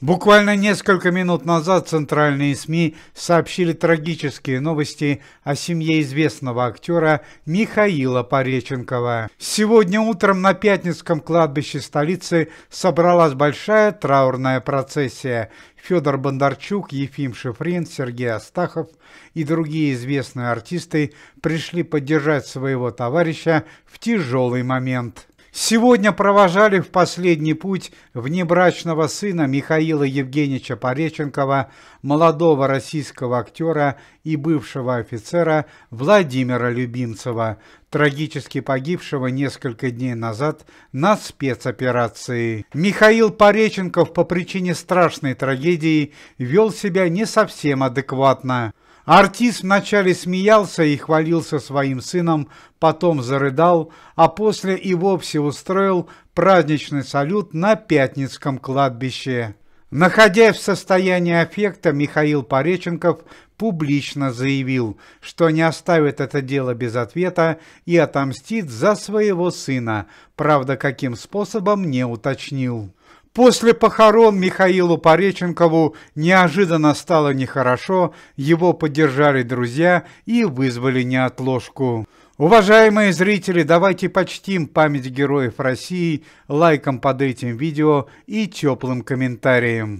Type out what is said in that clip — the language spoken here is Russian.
Буквально несколько минут назад центральные СМИ сообщили трагические новости о семье известного актера Михаила Пореченкова. Сегодня утром на Пятницком кладбище столицы собралась большая траурная процессия. Федор Бондарчук, Ефим Шифрин, Сергей Астахов и другие известные артисты пришли поддержать своего товарища в тяжелый момент. Сегодня провожали в последний путь внебрачного сына Михаила Евгеньевича Пореченкова, молодого российского актера и бывшего офицера Владимира Любимцева, трагически погибшего несколько дней назад на спецоперации. Михаил Пореченков по причине страшной трагедии вел себя не совсем адекватно. Артист вначале смеялся и хвалился своим сыном, потом зарыдал, а после и вовсе устроил праздничный салют на Пятницком кладбище. Находясь в состоянии аффекта, Михаил Пореченков публично заявил, что не оставит это дело без ответа и отомстит за своего сына, правда, каким способом не уточнил. После похорон Михаилу Пореченкову неожиданно стало нехорошо, его поддержали друзья и вызвали неотложку. Уважаемые зрители, давайте почтим память героев России лайком под этим видео и теплым комментарием.